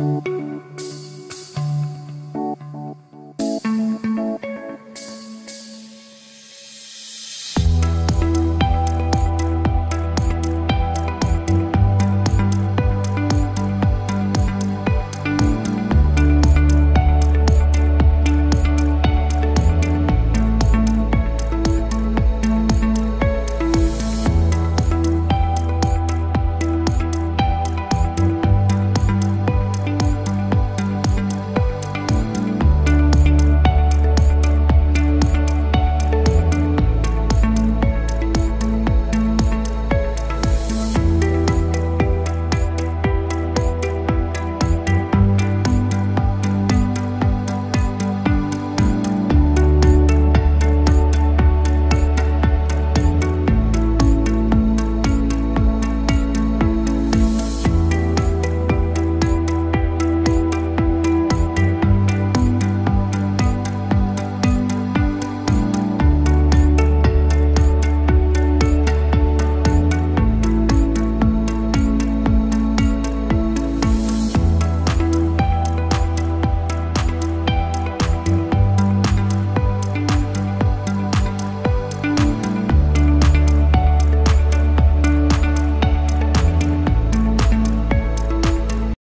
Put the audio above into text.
うん。